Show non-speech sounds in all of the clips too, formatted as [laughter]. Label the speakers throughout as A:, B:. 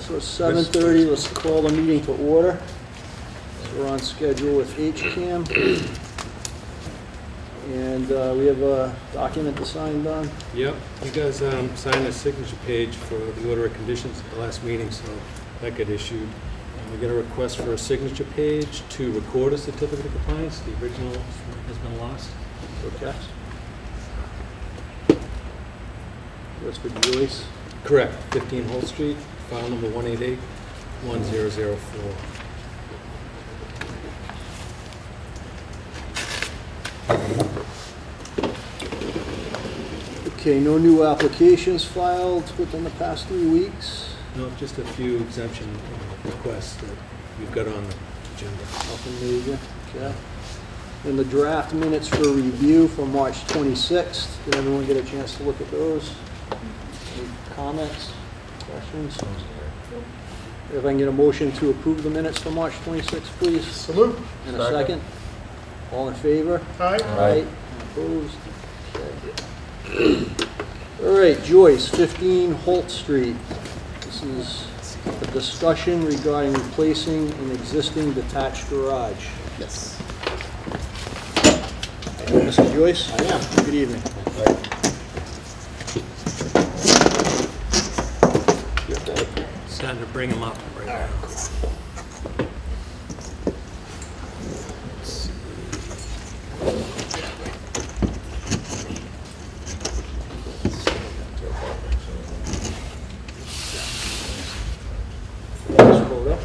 A: So seven thirty, let's call the meeting to order. So We're on schedule with HCAM. And uh, we have a document to sign, Don.
B: Yep, you guys um, signed a signature page for the order of conditions at the last meeting, so that got issued. And we got a request for a signature page to record a certificate of compliance. The original has been lost.
A: Okay. That's for Joyce.
B: Correct, 15 Holt Street, file number 188-1004.
A: Okay, no new applications filed within the past three weeks.
B: No, just a few exemption uh, requests that you've got on the agenda.
A: Nothing major, okay. And the draft minutes for review from March 26th. Did everyone get a chance to look at those? Any comments, questions? If I can get a motion to approve the minutes for March 26th, please?
C: Salute.
A: And a second? All in favor?
C: Aye.
A: Aye. Opposed? Okay. All right, Joyce, 15 Holt Street. This is a discussion regarding replacing an existing detached garage.
C: Yes.
A: Mr. Joyce?
C: I am.
A: Good evening.
B: Starting to bring them up right now.
A: This photo.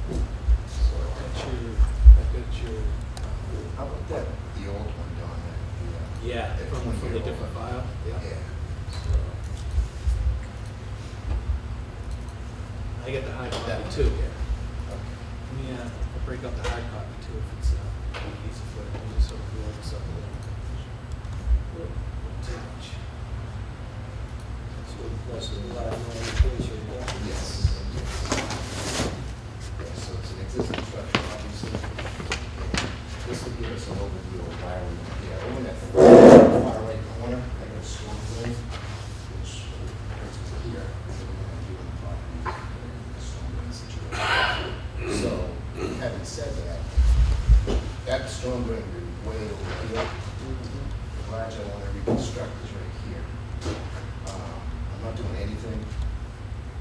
B: Got your- I got your-
D: How about that, the old one, Don? the, uh,
B: Yeah,
D: that
B: from, from the
D: 20-year-old
B: different
D: one?
B: file, yeah.
D: Yeah.
B: I get the hard
D: That
B: copy
D: one,
B: too.
D: yeah. Okay.
B: Yeah, I'll break up the hard copy too if it's, uh, easy for you, just so we all this up a little. Too much.
D: Yes. Yeah, so it's an existing structure, obviously. This will give us an overview of why we, yeah, over in that far right corner, I got a storm drain, which brings us here. so we're gonna do the property, the storm drain situation. So, having said that, that storm drain will be way over here. The garage I want to reconstruct is right here. Uh, I'm not doing anything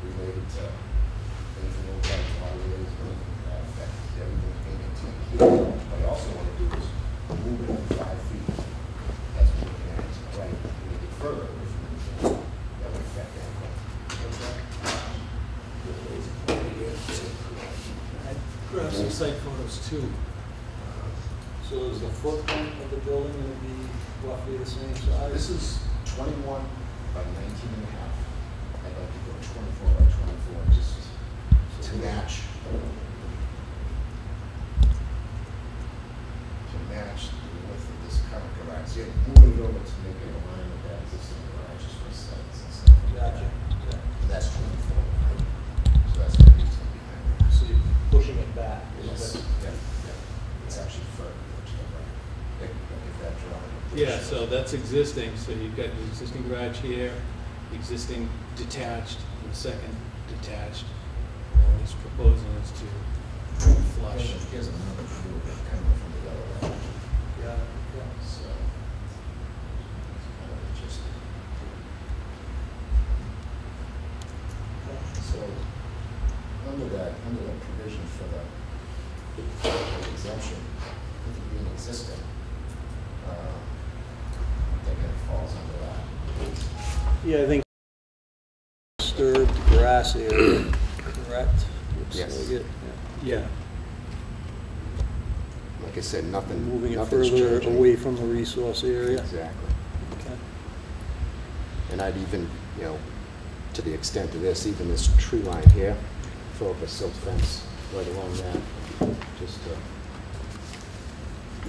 D: related to anything over that water related, or anything to that effect. Everything's being continued here. What I also want to do is move it up five feet as we're looking at it, right? Move it further away from the, that would affect that.
B: I grabbed some site too.
A: So is the footprint of the building going to be roughly the same size?
D: This is twenty-one by nineteen and a half. I'd like to go twenty-four by twenty-four, just to match. To match the width of this current garage. Yeah, moving it over to make it align with that existing garage, just for sites and stuff.
A: Gotcha. Okay.
D: And That's twenty-four, right? So that's the reason behind it.
A: So you're pushing it back? a little
D: Yes,
A: bit.
D: yeah, yeah. It's actually further to the right. If if that drawing.
B: Yeah, so that's existing, so you've got the existing garage here, existing detached, and the second detached. And what he's proposing is to flush.
D: Here's another view of coming from the other way.
A: Yeah, yeah.
D: So. it's kind of just- So, under that, under that provision for the exemption, with it being existing, uh, I think it falls under that.
A: Yeah, I think disturbed grass area, correct? Looks
D: Yes.
A: like it,
B: Yeah,
D: Like I said, nothing,
A: Moving it
D: nothing's
A: further
D: changing.
A: away from the resource area.
D: Exactly.
A: Okay.
D: And I'd even, you know, to the extent of this, even this tree line here, throw up a silt fence right along that, just to,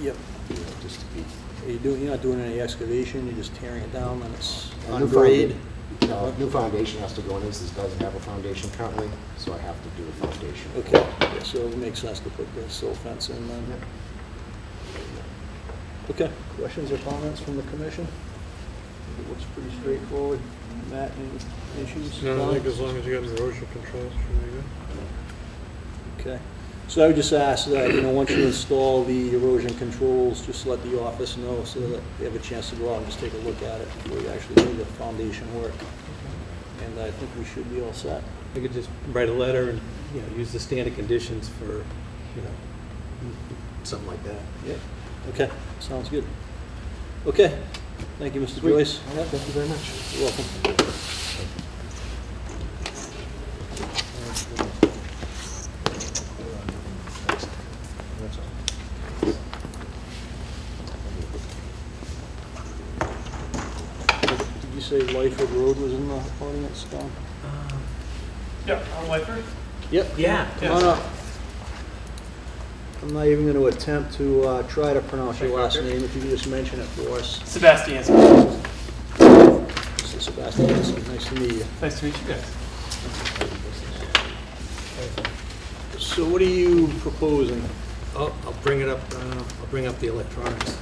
A: Yep.
D: you know, just to be.
A: Are you doing, you're not doing any excavation, you're just tearing it down and it's
D: A
A: on
D: new
A: grade?
D: founda- No, new foundation has to go in, this This doesn't have a foundation currently, so I have to do a foundation.
A: Okay, yeah, so it makes sense to put the silt fence in then.
D: Yep.
A: Okay, questions or comments from the commission? It looks pretty straightforward. Matt, any issues?
C: No, I think as long as you got erosion control, it's really good.
A: Okay. So I would just ask that, you know, once you install the erosion controls, just let the office know so that they have a chance to go out and just take a look at it before you actually do the foundation work. And I think we should be all set.
B: I could just write a letter and, you know, use the standard conditions for, you know, something like that.
A: Yeah. Okay, sounds good. Okay, thank you, Mr. Joyce.
C: Thank you very much.
A: You're welcome. Did you say Lyford Road was in the audience, Don?
E: Yeah, on Lyford?
A: Yep.
B: Yeah.
A: Come on up. I'm not even gonna attempt to, uh, try to pronounce your last name, if you can just mention it for us.
E: Sebastian.
A: Mr. Sebastian, nice to meet you.
E: Nice to meet you guys.
A: So what are you proposing?
B: I'll, I'll bring it up, uh, I'll bring up the electronics.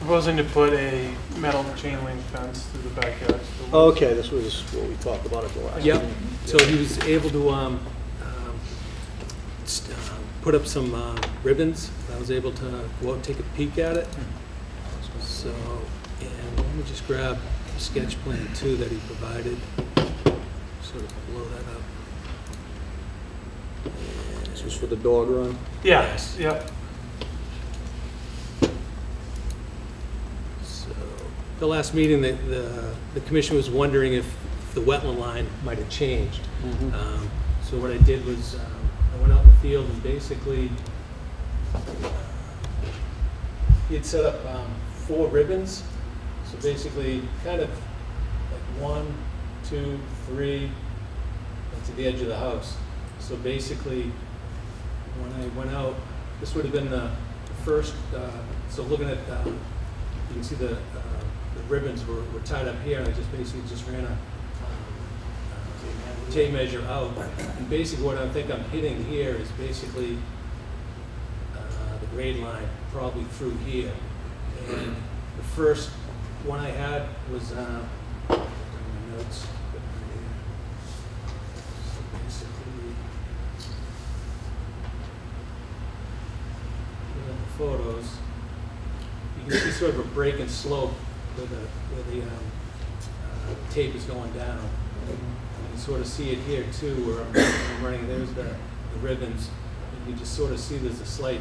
E: Proposing to put a metal chain link fence through the backyard. to the
A: Oh,
E: woods.
A: Okay, this was what we talked about at the last
B: Yep,
A: meeting.
B: so he was able to, um, um, st- uh, put up some, uh, ribbons. I was able to go out and take a peek at it. So, and let me just grab the sketch plan too that he provided, sort of blow that up.
A: This was for the dog run?
E: Yeah,
B: Yes.
E: yep.
B: So, the last meeting, the, the, the commission was wondering if the wetland line might have changed.
A: Mhm.
B: Um, So what I did was, um, I went out in the field and basically, uh, he had set up um, four ribbons. So basically, kind of like one, two, three, and to the edge of the house. So basically, when I went out, this would have been the the first, uh, so looking at, uh, you can see the, uh, the ribbons were were tied up here, and I just basically just ran a um, uh, tape measure out. And basically what I think I'm hitting here is basically uh, the grade line probably through here. And the first one I had was, uh, my notes. So basically, photos. You can see sort of a break and slope where the, where the um, uh, tape is going down. You can sort of see it here too, where I'm I'm running, there's the the ribbons. You can just sort of see there's a slight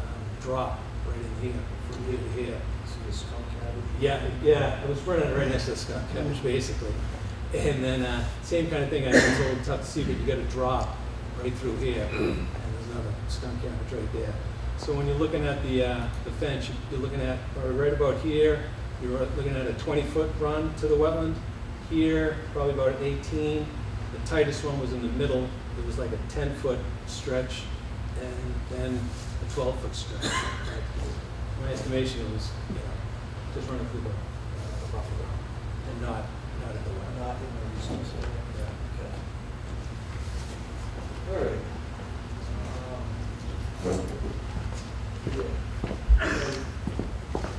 B: um, drop right in here, from here to here. So the skunk cabbage. Yeah, yeah, it was running right next to the skunk cabbage, basically. And then, uh, same kind of thing, I know it's a little tough to see, but you got a drop right through here, and there's another skunk cabbage right there. So when you're looking at the, uh, the fence, you- you're looking at, right about here, you're looking at a twenty-foot run to the wetland. Here, probably about an eighteen. The tightest one was in the middle, it was like a ten-foot stretch, and then a twelve-foot stretch. My estimation was, you know, just running through the, uh, the buffer zone, and not, not in the wetland.
A: Not in the resource area.
B: Yeah.
A: All right.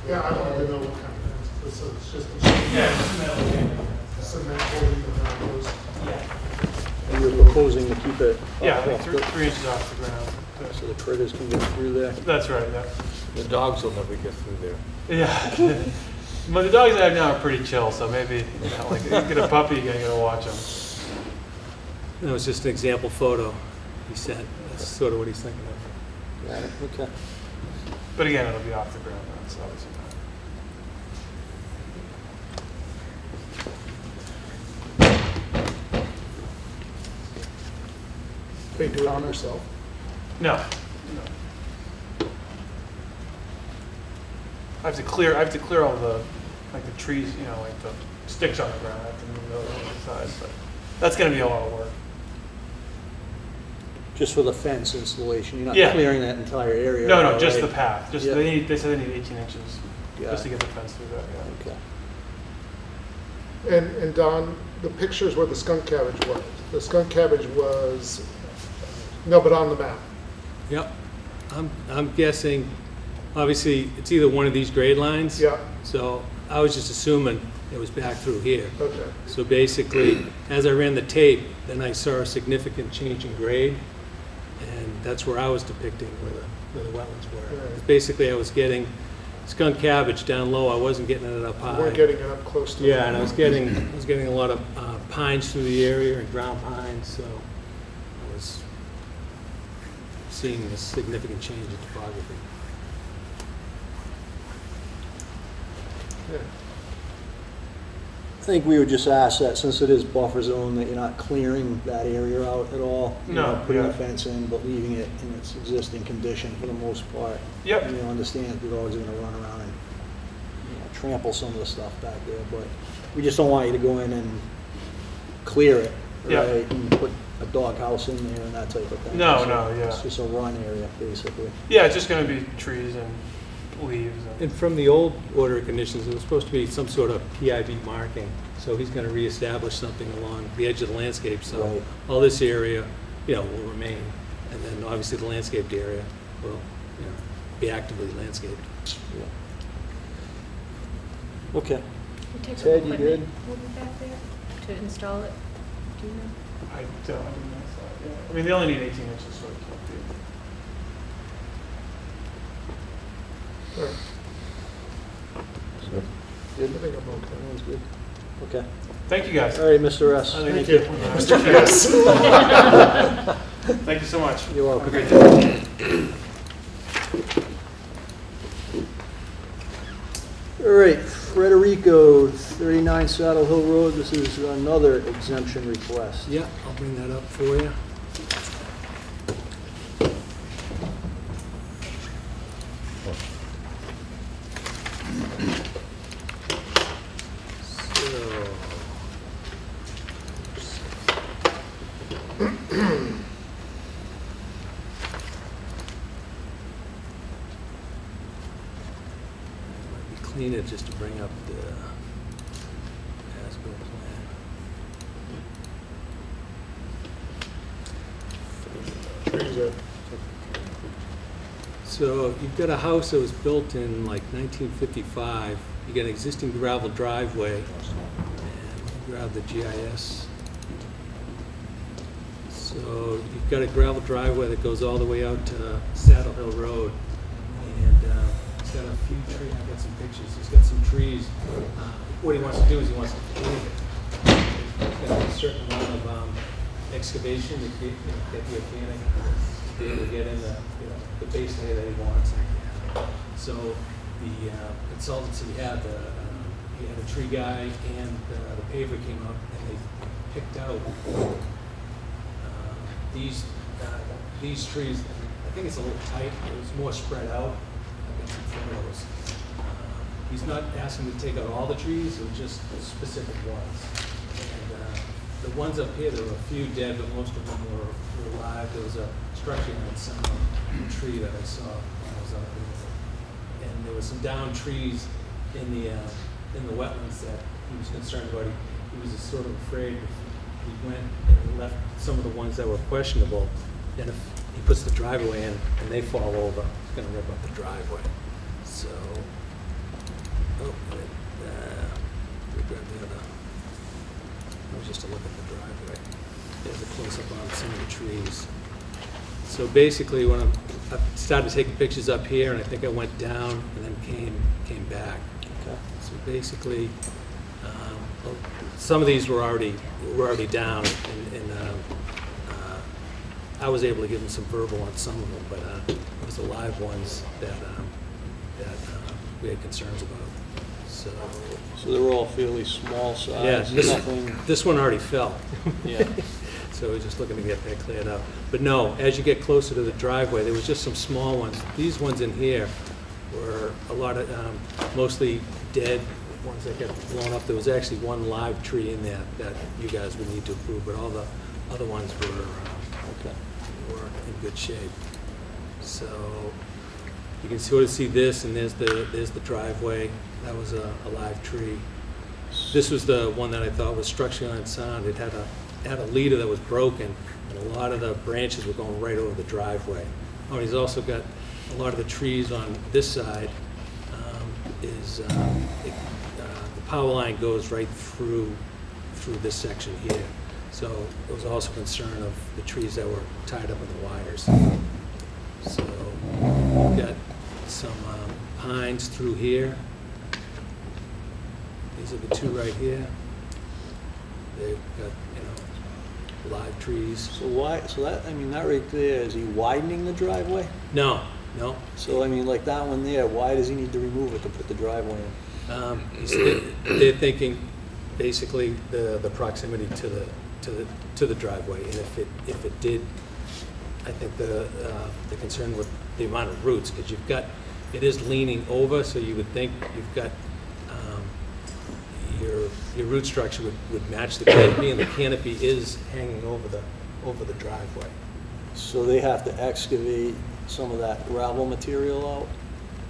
F: Yeah, I wanted to know what kind of fence, so it's just a
E: Yeah, just metal chain link.
F: cement boarding around those.
A: And you're proposing to keep it?
E: Yeah, I think three, three inches off the ground.
A: So the critters can get through there?
E: That's right, yeah.
C: The dogs will never get through there.
E: Yeah. [laughs] But the dogs I have now are pretty chill, so maybe, you know, like, you get a puppy, you gotta watch them.
B: That was just an example photo he sent, that's sort of what he's thinking of.
A: Got it, okay.
E: But again, it'll be off the ground, that's obviously not.
F: They do it on themselves.
E: No, no. I have to clear, I have to clear all the, like the trees, you know, like the sticks on the ground, I have to move those on the sides, but that's gonna be a lot of work.
A: Just for the fence installation, you're not
E: Yeah.
A: clearing that entire area?
E: No, no,
A: out,
E: just the
A: right?
E: path, just,
A: Yeah.
E: they need, they said they need eighteen inches,
A: Got
E: just to get the fence through that, yeah.
A: Okay.
F: And, and Don, the pictures where the skunk cabbage was, the skunk cabbage was, no, but on the map.
B: Yep, I'm, I'm guessing, obviously, it's either one of these grade lines.
F: Yeah,
B: So I was just assuming it was back through here.
F: Okay.
B: So basically, as I ran the tape, then I saw a significant change in grade, and that's where I was depicting where the, where the wetlands were.
F: Right.
B: Basically, I was getting skunk cabbage down low, I wasn't getting it up high.
F: You weren't getting it up close to. the-
B: Yeah, and I was getting, I was getting a lot of uh, pines through the area and ground pines, so seeing a significant change in topography.
A: I think we would just ask that since it is buffer zone, that you're not clearing that area out at all. You're
E: No,
A: not Putting
E: yeah.
A: a fence in, but leaving it in its existing condition for the most part.
E: Yep.
A: You know, understand that the dogs are gonna run around and, you know, trample some of the stuff back there, but we just don't want you to go in and clear it,
E: Yeah.
A: right? And put a dog house in there and that type of thing.
E: No,
A: So
E: no, yeah.
A: It's just a run area, basically.
E: Yeah, it's just gonna be trees and leaves and,
B: And from the old order of conditions, it was supposed to be some sort of PIB marking, so he's gonna reestablish something along the edge of the landscape, so
A: Right.
B: all this area, you know, will remain. And then obviously the landscaped area will, you know, be actively landscaped.
A: Okay.
G: What type of
A: Ted, you
G: equipment will be back there to install it? Do you know?
E: I don't, I mean, that's, uh, yeah. I mean, they only need eighteen inches, so it can't be.
F: All right.
A: Good?
F: I think I'm okay.
A: Everyone's good? Okay.
E: Thank you, guys.
A: All right, Mr. S.
E: I think
F: Thank you. Mr.
E: appreciate it.
F: Yes.
E: Thank you so much.
A: You're welcome.
E: Have a
A: welcome.
E: great day.
A: All right, Frederico, 39 Saddle Hill Road, this is another exemption request.
B: Yeah, I'll bring that up for you. So. Cleaner just to bring up the as-built plan. So you've got a house that was built in like 1955. You got an existing gravel driveway. And grab the GIS. So you've got a gravel driveway that goes all the way out to Saddle Hill Road. Got a few trees, I've got some pictures. He's got some trees. Uh, What he wants to do is he wants to clean it. He's got a certain amount of um, excavation to get, you know, get the organic, to be able to get in the, you know, the base layer that he wants. So the uh, consultants he had, the, uh, he had a tree guy and uh, the paver came up and they picked out uh, these, uh, these trees. I think it's a little tight, it was more spread out. Uh, He's not asking to take out all the trees, or just specific ones. And uh, the ones up here, there were a few dead, but most of them were were alive. There was a structure on some tree that I saw when I was out there. And there was some down trees in the, uh, in the wetlands that he was concerned about. He he was sort of afraid he went and left some of the ones that were questionable, and if he puts the driveway in and they fall over, it's gonna rip up the driveway. So, oh, wait, uh, we grab the other. That was just a look at the driveway. There's a close-up on some of the trees. So basically, when I'm, I started taking pictures up here, and I think I went down and then came, came back.
A: Okay.
B: So basically, um, some of these were already, were already down, and, and um, I was able to give them some verbal on some of them, but uh, it was the live ones that, um, that uh, we had concerns about, so.
A: So they're all fairly small size?
B: Yeah, this,
A: nothing-
B: this one already fell. [laughs]
A: Yeah. [laughs]
B: So we're just looking to get that cleared up. But no, as you get closer to the driveway, there was just some small ones. These ones in here were a lot of, um, mostly dead ones that got blown up. There was actually one live tree in there that you guys would need to approve, but all the other ones were, uh, were good shape. So you can sort of see this, and there's the, there's the driveway. That was a, a live tree. This was the one that I thought was structurally unsound. It had a, had a leader that was broken, and a lot of the branches were going right over the driveway. Oh, he's also got, a lot of the trees on this side um, is, um, it- uh, the power line goes right through, through this section here. So there was also concern of the trees that were tied up in the wires. So we've got some um, pines through here. These are the two right here. They've got, you know, live trees.
A: So why, so that, I mean, that right there, is he widening the driveway?
B: No, no,
A: So I mean, like that one there, why does he need to remove it to put the driveway in?
B: Um, he's- They're thinking basically the, the proximity to the, to the, to the driveway, and if it, if it did, I think the, uh, the concern with the amount of roots, because you've got, it is leaning over, so you would think you've got, um, your, your root structure would, would match the canopy, and the canopy is hanging over the, over the driveway.
A: So they have to excavate some of that gravel material out?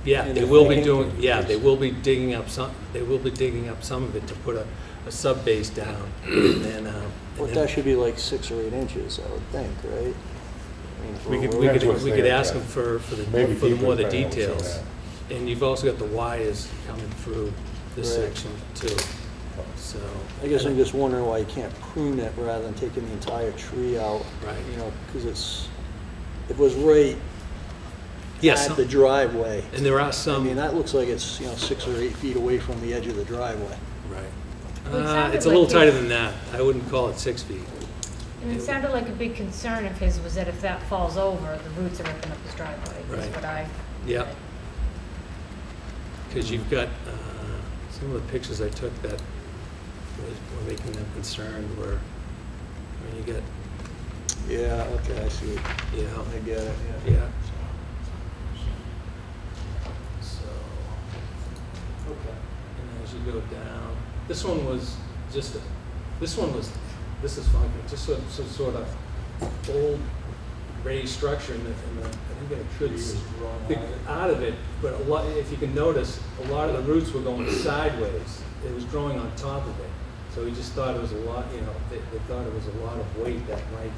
B: Yeah,
A: And
B: they
A: if
B: will
A: they
B: be doing, yeah, they will be digging up some, they will be digging up some of it to put a, a sub base down, and then, um. And
A: But that should be like six or eight inches, I would think, right? I mean, for
B: We
A: a
B: could, we
C: That's
B: could,
C: what's
B: we could
C: there,
B: ask
C: yeah.
B: them for, for the,
C: Maybe
B: for the more the
C: deeper, depending on what's in
B: details. And you've also got the wires coming through this
A: Right.
B: section too, so.
A: I guess I'm just wondering why you can't prune it rather than taking the entire tree out.
B: Right.
A: You know, because it's, it was right
B: Yes,
A: at the driveway.
B: and there are some
A: I
B: some,
A: mean, that looks like it's, you know, six or eight feet away from the edge of the driveway.
B: Right.
G: Well, it
B: Uh, it's a little
G: like
B: tighter than that. I wouldn't call it six feet.
G: And it sounded like a big concern of his was that if that falls over, the roots are ripping up his driveway, is
B: Right.
G: what I.
B: Yep. Because you've got, uh, some of the pictures I took that was, were making them concerned were, I mean, you get,
A: Yeah, okay, I see it.
B: you know,
A: I get it, yeah.
B: yeah. So,
A: Okay.
B: and as you go down, this one was just a, this one was, this is funky, just some, some sort of old raised structure and the, and the, I didn't get a good, out of it, but a lot, if you can notice, a lot of the roots were going sideways. It was growing on top of it. So we just thought it was a lot, you know, they, they thought it was a lot of weight that might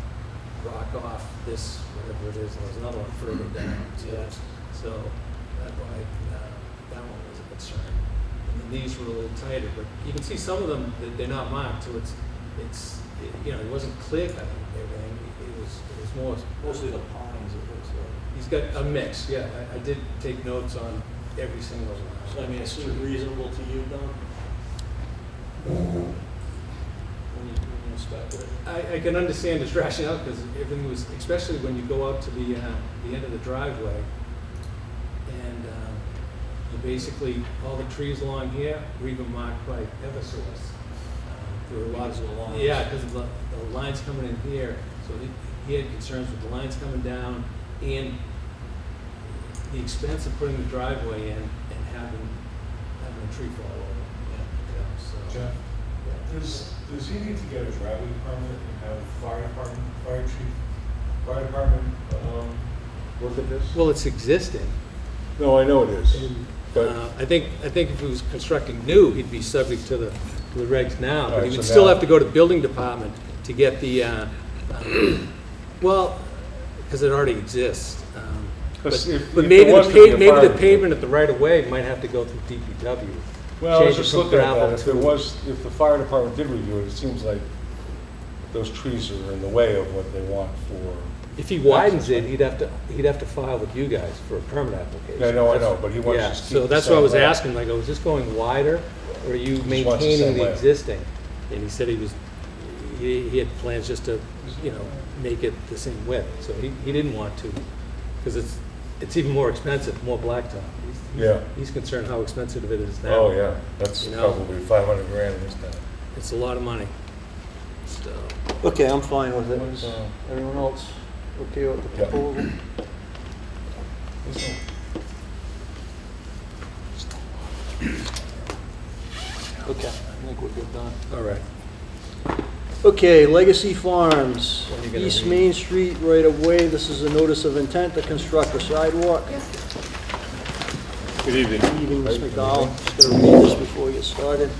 B: rock off this, whatever it is, and there's another one further down. So, so that's why, uh, that one was a concern. And these were a little tighter, but you can see some of them, that they're not marked, so it's, it's, it- you know, it wasn't clear cut everything. It was, it was more.
A: Mostly the pines, it looks like.
B: He's got a mix, yeah. I, I did take notes on every single one.
A: So I mean, it seems reasonable to you, Don? When you, when you it?
B: I, I can understand his [laughs] rationale, because everything was, especially when you go out to the, uh, the end of the driveway, you basically, all the trees along here were even marked by Eversource. Um, There were a lot
A: Because of the
B: of,
A: lines.
B: yeah, because of the, the lines coming in here, so he, he had concerns with the lines coming down, and the expense of putting the driveway in and having, having a tree fall over. You know, so.
H: Jeff,
B: yeah.
H: does, does he need to get a driveway permit and have fire department, fire chief, fire department, um, look at this?
B: Well, it's existing.
H: No, I know it is,
B: And,
H: but,
B: uh, I think, I think if he was constructing new, he'd be subject to the, to the regs now. But he would
H: so
B: still
H: now-
B: have to go to building department to get the, uh, um, [clears throat] well, because it already exists. um, But
H: if-
B: but
H: if
B: maybe
H: there
B: the
H: was to be a
B: pa- maybe the
H: fire-
B: pavement at the right of way might have to go through DPW.
H: well, I was
B: change it
H: just
B: from
H: looking at
B: gravel
H: that, if there
B: to-
H: was, if the fire department did review it, it seems like those trees are in the way of what they want for.
B: If he widens it, he'd have to, he'd have to file with you guys for a permit application.
H: I know, I know, but he wants
B: Yeah,
H: to keep
B: so
H: the
B: that's what I
H: same
B: was
H: layout.
B: asking, like, oh, is this going wider, or are you
H: Just wants the
B: maintaining the
H: layout.
B: existing? And he said he was, he, he had plans just to, you know, make it the same width, so he, he didn't want to, because it's, it's even more expensive, more blacktop. He's- he's-
H: Yeah.
B: He's concerned how expensive it is now.
H: Oh, yeah, that's
B: You know?
H: probably five hundred grand in this town.
B: It's a lot of money, so.
A: Okay, I'm fine with it.
H: What's, uh,
A: Everyone else okay with the proposal? [clears throat] Okay, I think we're good, Don.
B: All right.
A: Okay, Legacy Farms,
B: When are you gonna
A: East
B: read?
A: Main Street, right away. This is a notice of intent to construct a sidewalk.
H: Good evening.
A: Good evening, Ms. McDowell. Just gonna read this before we get started.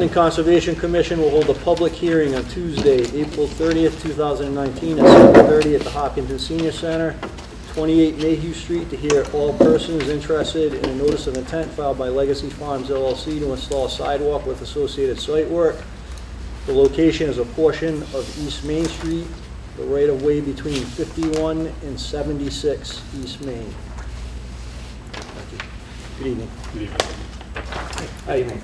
A: Hopkinton Conservation Commission will hold a public hearing on Tuesday, April 30th, 2019, at 7:30 at the Hopkinton Senior Center 28 Mayhew Street to hear all persons interested in a notice of intent filed by Legacy Farms LLC to install a sidewalk with associated site work. The location is a portion of East Main Street, the right-of-way between 51 and 76 East Main. Thank you. Good evening.
I: Good evening.
A: Good evening.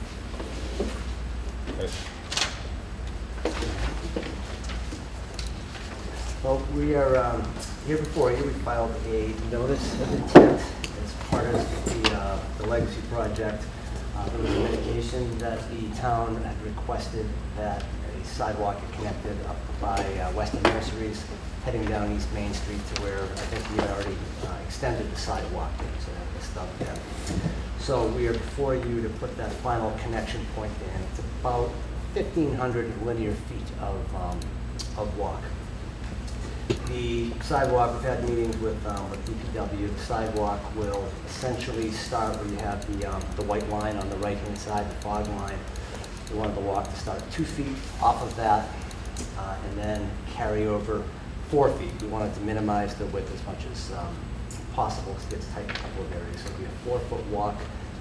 J: Well, we are um, here before you, we filed a notice of intent as part of the, uh, the legacy project. Uh, There was a mitigation that the town had requested that a sidewalk get connected up by uh, Weston Nurseries, heading down East Main Street to where I think we had already uh, extended the sidewalk, so that was stuff there. So we are before you to put that final connection point in. It's about 1,500 linear feet of, um, of walk. The sidewalk, we've had meetings with, um, with DPW, the sidewalk will essentially start where you have the, um, the white line on the right-hand side, the fog line. We wanted the walk to start two feet off of that, uh, and then carry over four feet. We wanted to minimize the width as much as, um, possible, because it gets tight in a couple of areas. So it'll be a four-foot walk.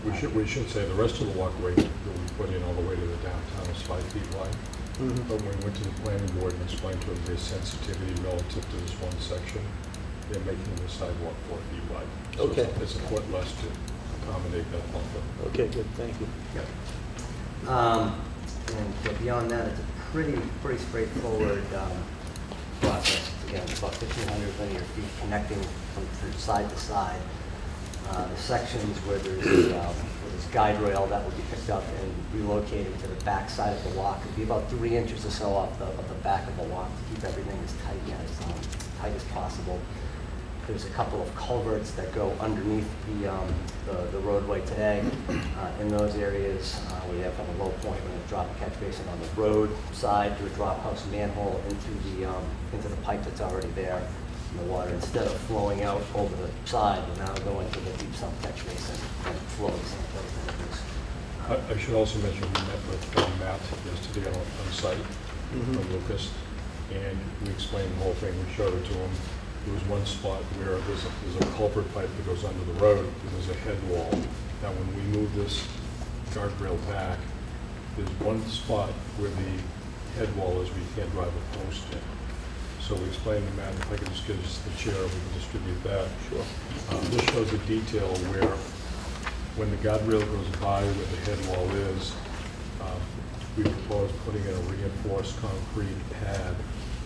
I: We should, we should say the rest of the walkway that we put in all the way to the downtown is five feet wide.
A: Mhm.
I: But when we went to the planning board and explained to them their sensitivity relative to this one section, they're making the sidewalk four feet wide. So it's a-
A: Okay.
I: It's a foot less to accommodate that buffer.
A: Okay, good, thank you.
J: Um, And yeah, beyond that, it's a pretty, pretty straightforward um, process. Again, it's about 1,500 linear feet connecting from from side to side. Uh, The sections where there's, um, where there's guide rail, that will be picked up and relocated to the back side of the walk. It'd be about three inches or so off the, of the back of the walk to keep everything as tight, as um, tight as possible. There's a couple of culverts that go underneath the, um, the the roadway today. Uh, In those areas, uh, we have a low point, we're gonna drop a catch basin on the road side to a drop house manhole into the, um, into the pipe that's already there. And the water, instead of flowing out over the side, will now go into the deep sump catch basin and flow the same place that.
I: I, I should also mention, we met with uh, Matt yesterday on, on site
A: Mhm.
I: from Lucas, and we explained the whole thing, we showed it to him. There was one spot where there's a, there's a culvert pipe that goes under the road, and there's a head wall. Now, when we move this guardrail back, there's one spot where the head wall is, where you can't drive a post in. So we explained to Matt, if I could just give us the chair, we can distribute that.
A: Sure.
I: Um, This shows a detail where, when the guardrail goes by where the head wall is, um, we propose putting in a reinforced concrete pad.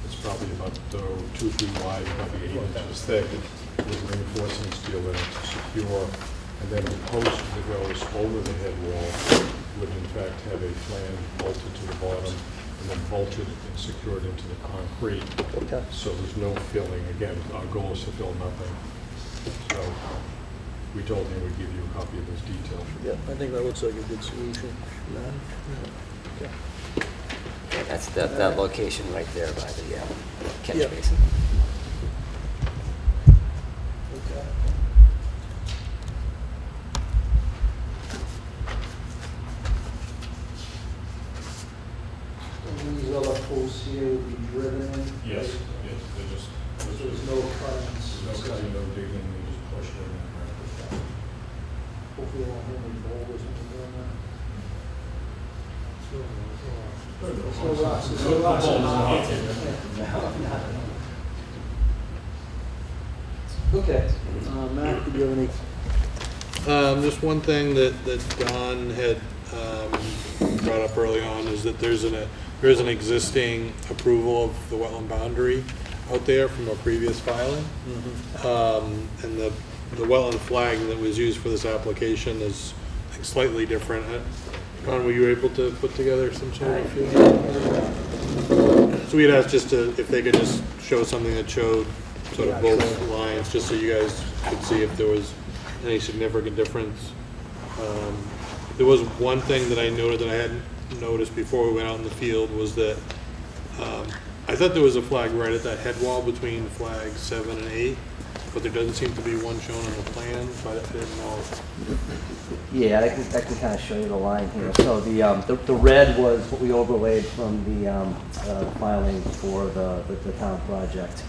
I: It's probably about uh, two feet wide, probably eight inches thick, with reinforcing steel in it to secure. And then the post that goes over the head wall would in fact have a flange bolted to the bottom and then bolted and secured into the concrete.
A: Okay.
I: So there's no filling. Again, our goal is to fill nothing. So we told him we'd give you a copy of those details.
A: Yeah, I think that looks like a good solution. Okay.
J: Yeah, That's that, that location right there by the uh, catch
A: Yeah.
J: basin.
A: Okay. And these other posts here will be driven in?
I: Yes, yes, they just,
A: There's
I: there's
A: no cuttings?
I: no cutting, no digging, we just push it in.
A: Hopefully, they won't hit any boulders when they're doing that. There's no rocks, there's no rocks. Okay, uh, Matt, did you have any
C: Um, just one thing that, that Don had, um, brought up early on is that there's an, there is an existing approval of the wetland boundary out there from a previous filing. Um, and the, the wetland flag that was used for this application is I think, slightly different. Uh, Don, were you able to put together some sort of? So we'd asked just to, if they could just show something that showed sort of both lines, just so you guys could see if there was any significant difference. Um, There was one thing that I noted that I hadn't noticed before we went out in the field was that um, I thought there was a flag right at that head wall between flag seven and eight, but there doesn't seem to be one shown on the plan, so I didn't know.
J: Yeah, I can, I can kind of show you the line here. So the, um, the, the red was what we overlaid from the, um, uh, filing for the, the- the town project.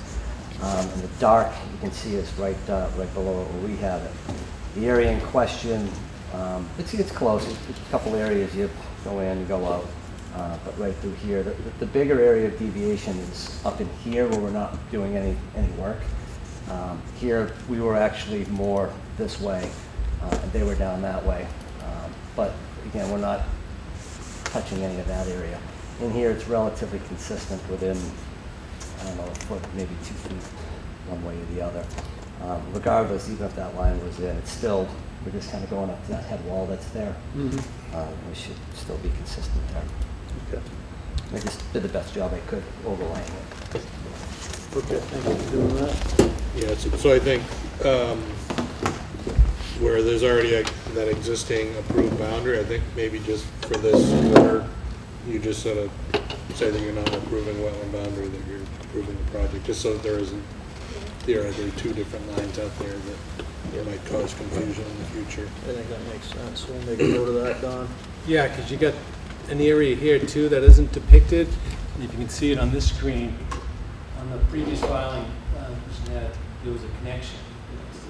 J: Um, In the dark, you can see it's right, uh, right below where we have it. The area in question, um, it's, it's close, It's a couple areas you go in, you go out, uh, but right through here. The, the bigger area of deviation is up in here where we're not doing any, any work. Um, Here, we were actually more this way, uh, and they were down that way. Um, But again, we're not touching any of that area. In here, it's relatively consistent within, I don't know, a foot, maybe two feet, one way or the other. Um, Regardless, even if that line was in, it's still, we're just kind of going up to that head wall that's there.
A: Mhm.
J: Uh, We should still be consistent there.
A: Okay.
J: I just did the best job I could overlaying it.
A: Okay, thank you for doing that.
C: Yeah, so, so I think, um, where there's already a, that existing approved boundary, I think maybe just for this order, you just sort of say that you're not approving wetland boundary, that you're approving the project, just so that there isn't theoretically two different lines out there that might cause confusion in the future.
A: I think that makes sense. We'll make a note of that, Don.
B: Yeah, because you got an area here too that isn't depicted. And If you can see it on this screen, on the previous filing, uh, Christian had, there was a connection.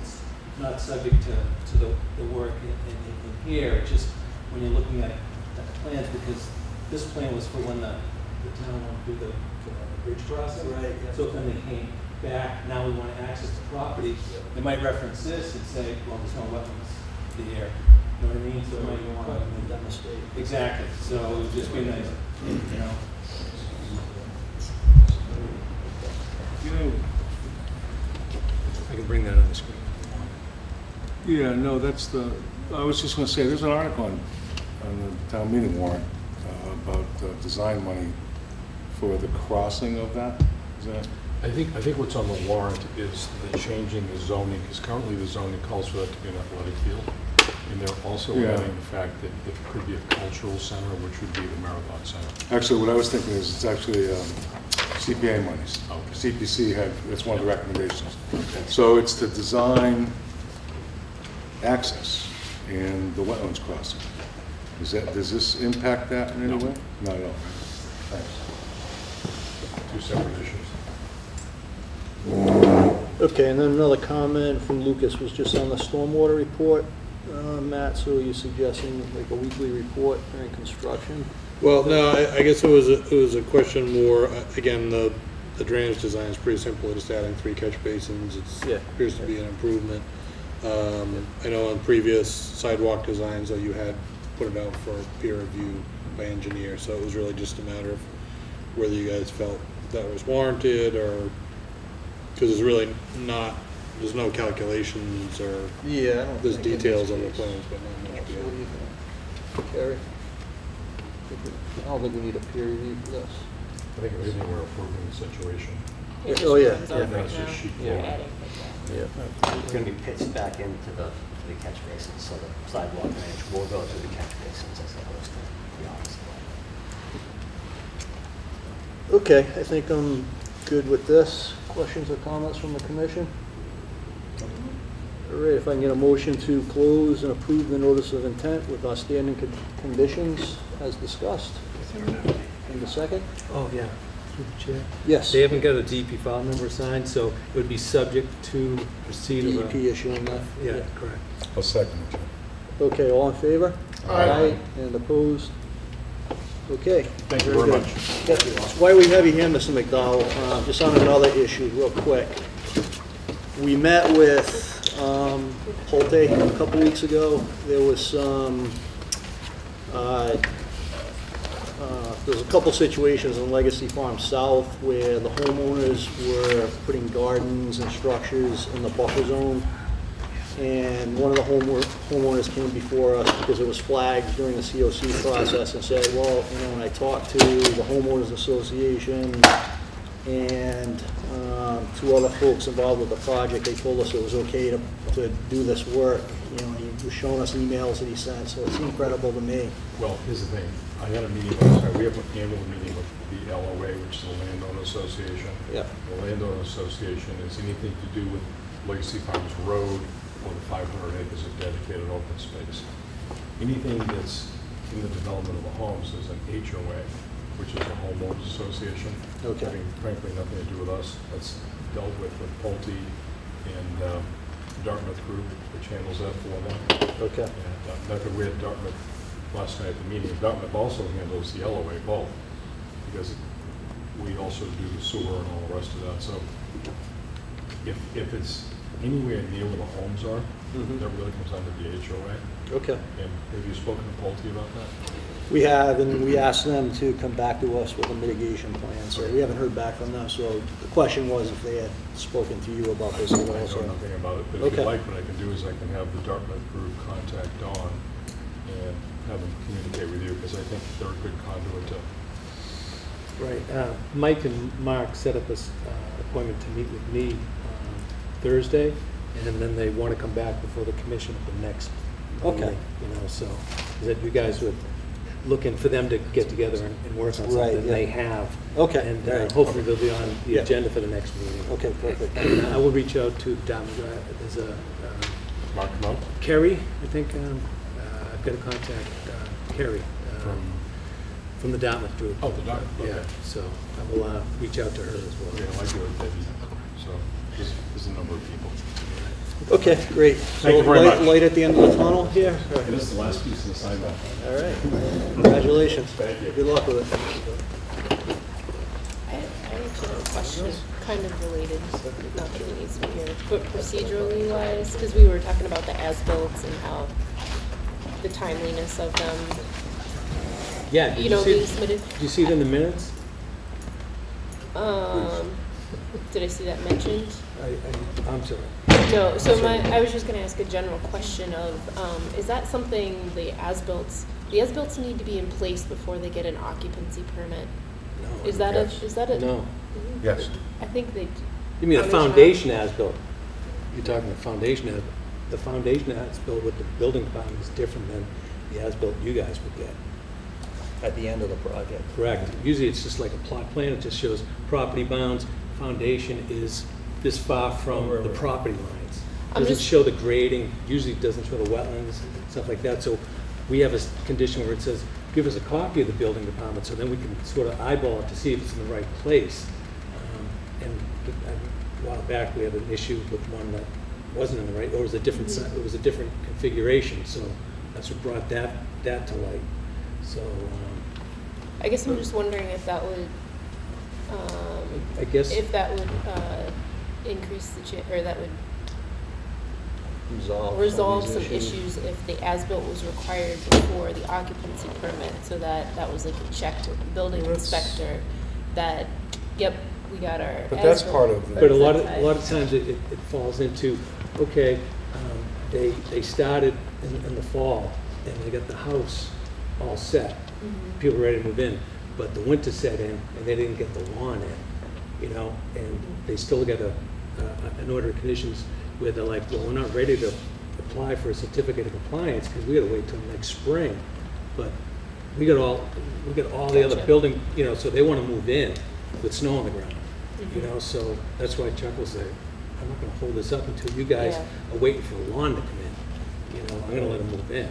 B: It's- It's not subject to, to the, the work in, in, in here, It's just when you're looking at, at the plans, because this plan was for when the, the town wanted to do the, the bridge crossing.
A: Right, yeah.
B: So then they came back, now we want to access the property, they might reference this and say, well, there's no wetlands there. You know what I mean? So it might
A: You want to demonstrate.
B: Exactly, so it would just be nice, you know? I can bring that on the screen.
H: Yeah, no, that's the, I was just gonna say, there's an article on, on the town meeting warrant uh, about uh, design money for the crossing of that, is that?
I: I think, I think what's on the warrant is the changing the zoning, because currently the zoning calls for that to be an athletic field. And they're also
H: Yeah.
I: adding the fact that it could be a cultural center, which would be the Marathon Center.
H: Actually, what I was thinking is it's actually um, CPA monies.
I: Okay.
H: CPC had, that's one of the recommendations. So it's to design access and the wetlands crossing. Is that, does this impact that in any
I: No.
H: way? Not at all. Thanks.
I: Two separate issues.
A: Okay, and then another comment from Lucas was just on the stormwater report. Uh, Matt, so are you're suggesting like a weekly report during construction?
C: Well, no, I, I guess it was, a- it was a question more, uh, again, the, the drainage design is pretty simple, just adding three catch basins. It
A: Yeah.
C: appears to be an improvement. Um, I know on previous sidewalk designs, that you had put it out for peer review by engineer, so it was really just a matter of whether you guys felt that was warranted, or, because there's really not, there's no calculations, or
A: Yeah, I don't
C: there's
A: think in this
C: details on the
A: case.
C: plans, but not much
A: So what do
C: beyond.
A: you think? Carrie? Think we- I don't think we need a peer review for this.
I: I think everything we're approving the situation.
A: Oh, yeah,
I: And
A: yeah,
I: that's just sheet
A: Yeah.
I: flow.
A: yeah.
J: It's going to be pitched back into the, the catch basins, so the sidewalk drainage will go through the catch basins as opposed to the opposite way.
A: Okay, I think I'm good with this. Questions or comments from the commission? All right, if I can get a motion to close and approve the notice of intent with our standing con- conditions as discussed. In the second?
B: Oh, yeah, through the chair.
A: Yes.
B: They haven't got a DP file number signed, so it would be subject to receipt of a...
A: DEP issuing that.
B: Yeah, correct.
H: I'll second it,
A: Okay, all in favor?
F: Aye.
A: And opposed? Okay.
I: Thank you
A: very good.
I: much.
A: That's why we have you here, Mr. McDowell. Uh, Just on another issue, real quick. We met with um, Pulte a couple weeks ago. There was some, uh, uh, there's a couple situations in Legacy Farm South where the homeowners were putting gardens and structures in the buffer zone. And one of the homeowner- homeowners came before us because it was flagged during the COC process and said, well, you know, when I talked to the homeowners association and um, two other folks involved with the project, they told us it was okay to, to do this work. You know, he was showing us emails that he sent, so it's incredible to me.
I: Well, here's the thing, I had a meeting, last night. we have an annual meeting with the LOA, which is the Landowner Association.
A: Yeah.
I: The Landowner Association is anything to do with Legacy Farms Road or the 500 acres of dedicated open space. Anything that's in the development of the homes is an HOA, which is a Homeowners Association.
A: Okay.
I: Having frankly nothing to do with us. That's dealt with with Pulte and um, Dartmouth Group, which handles that for them.
A: Okay.
I: And uh, not that we had Dartmouth last night at the meeting, Dartmouth also handles the LOA both, because we also do the sewer and all the rest of that, so if, if it's anywhere near where the homes are,
A: Mhm.
I: that really comes under the HOA.
A: Okay.
I: And have you spoken to Pulte about that?
A: We have, and we asked them to come back to us with a mitigation plan, so we haven't heard back from them. So the question was if they had spoken to you about this at
I: I
A: all,
I: know
A: so.
I: nothing about it, but if
A: Okay.
I: you'd like, what I can do is I can have the Dartmouth group contact Dawn and have them communicate with you, because I think they're a good conduit to
B: Right. uh, Mike and Mark set up this uh, appointment to meet with me on Thursday, and then they want to come back before the commission at the next
A: Okay.
B: meeting, You know, so, is that you guys would, looking for them to get together and and work on
A: Right,
B: something
A: yeah.
B: they have.
A: Okay,
B: And uh,
A: right.
B: hopefully they'll be on the
A: Yeah.
B: agenda for the next meeting.
A: Okay, perfect.
B: And I will reach out to Dartmouth, uh, there's a, uh,
I: mark them
B: Kerry, I think, um, uh, I've got to contact uh, Kerry uh,
I: from,
B: from the Dartmouth group.
I: oh, the Dartmouth,
B: Yeah,
I: okay.
B: so I will uh, reach out to her as well.
I: Yeah, I do it, Debbie, so there's, there's a number of people.
A: Okay, great.
I: Thank you
A: So
I: very
A: light-
I: much.
A: Light at the end of the tunnel here?
I: It is the last piece of the sidewalk.
A: All right. Congratulations.
I: Thank you.
A: Good luck with it.
K: I I actually have a question, kind of related, not that it needs to be here, but procedurally wise, because we were talking about the as-bills and how the timeliness of them,
B: Yeah, did
K: you know,
B: see-
K: being submitted.
B: Did you see it in the minutes?
K: Um, did I see that mentioned?
B: I, I, I'm sorry.
K: No, so my, I was just gonna ask a general question of, um, is that something the as-bills, the as-bills need to be in place before they get an occupancy permit?
B: No.
K: Is that a,
I: Yes.
K: is that a?
B: No.
I: Yes.
K: I think they,
B: You mean a
K: Foundation
B: foundation as-built? You're talking the foundation as, the foundation as-built with the building department is different than the as-built you guys would get.
A: At the end of the project.
B: Correct. Usually it's just like a plot plan, it just shows property bounds, foundation is this far from the property lines.
K: I'm
B: Doesn't
K: just-
B: show the grading, usually it doesn't show the wetlands, and stuff like that. So we have a s- condition where it says, give us a copy of the building department, so then we can sort of eyeball it to see if it's in the right place. Um, And th- a while back, we had an issue with one that wasn't in the right, or it was a different, si- it was a different configuration, so that's what brought that, that to light. So, um,
K: I guess I'm just wondering if that would, um,
B: I guess.
K: if that would, uh, increase the cha- or that would
A: Resolve.
K: resolve
A: of
K: some
A: these
K: issues if the as-built was required before the occupancy permit, so that, that was like a check with the building
H: That's-
K: inspector, that, yep, we got our
H: But that's
K: as-built.
H: part of the-
B: But a lot of, a lot of times it, it it falls into, okay, um, they, they started in, in the fall, and they got the house all set.
K: Mhm.
B: People ready to move in, but the winter set in, and they didn't get the lawn in, you know? And they still get a, a- an order of conditions where they're like, well, we're not ready to apply for a certificate of compliance, because we gotta wait till next spring. But we got all, we got all the other building, you know, so they wanna move in with snow on the ground. You
K: Mhm.
B: know, so that's why Chuck will say, I'm not gonna hold this up until you guys
K: Yeah.
B: are waiting for the lawn to come in. You know, I'm gonna let them move in,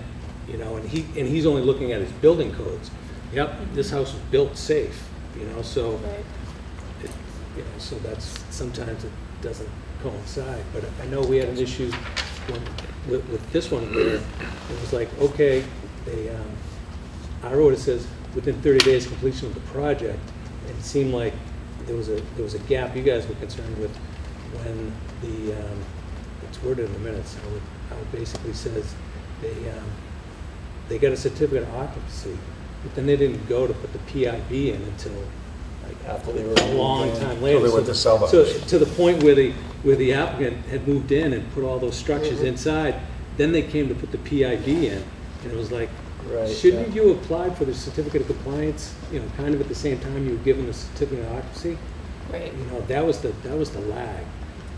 B: you know, and he, and he's only looking at his building codes. Yep, this house was built safe, you know, so,
K: Right.
B: it- you know, so that's, sometimes it doesn't coincide. But I know we had an issue when, with, with this one where it was like, okay, they, um, our order says within 30 days completion of the project, and it seemed like there was a, there was a gap you guys were concerned with when the, um, it's worded in the minutes, how it, how it basically says they, um, they got a certificate of occupancy, but then they didn't go to put the PIB in until
A: After they were
B: a long time later.
H: they went
B: So-
H: to sell the
B: So,
H: house.
B: to the point where the, where the applicant had moved in and put all those structures
A: Mhm.
B: inside, then they came to put the PIB in, and it was like,
A: Right,
B: shouldn't
A: yeah.
B: you apply for the certificate of compliance, you know, kind of at the same time you were given the certificate of occupancy?
K: Right.
B: You know, that was the, that was the lag,